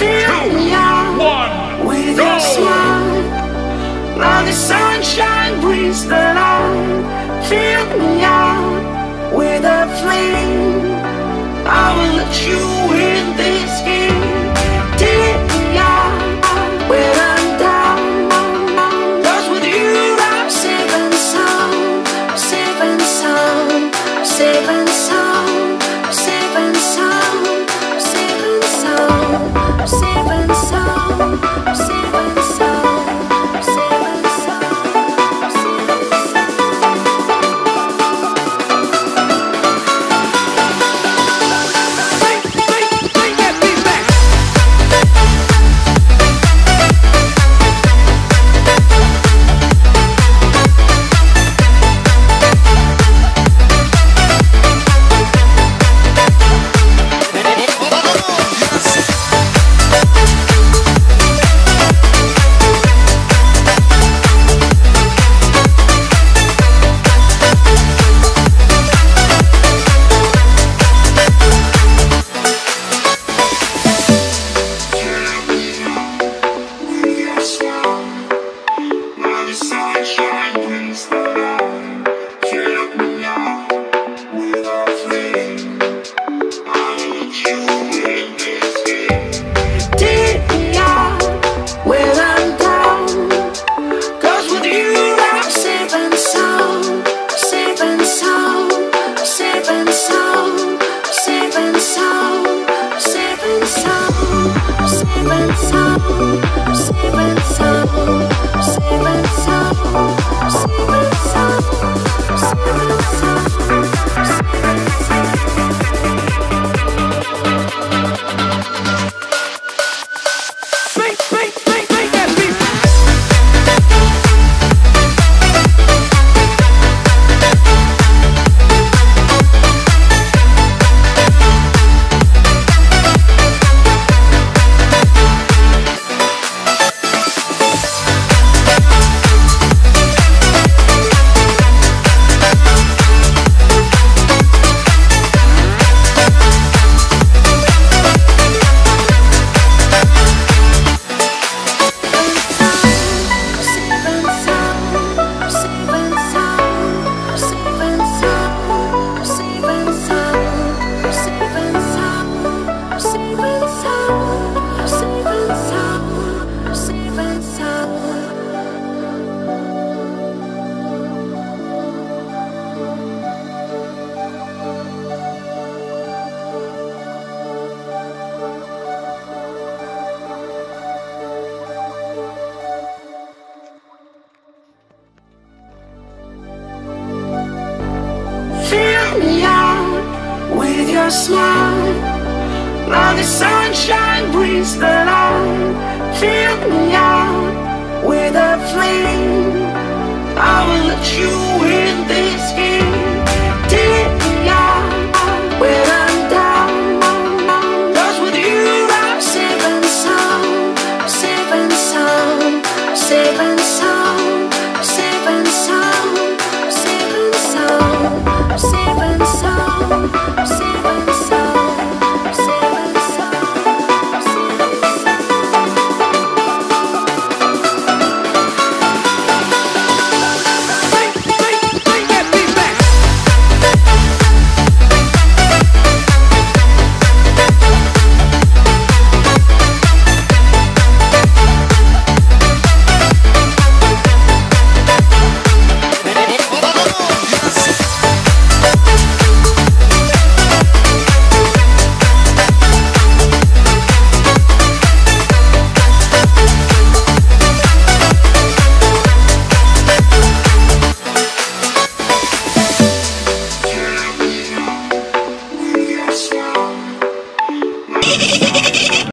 two, one, with go. your smile, like the sunshine brings the light. Fill me out with a flame. I will let you in. a smile. Now the sunshine brings the light. Fill me up with a flame. I will let you in this game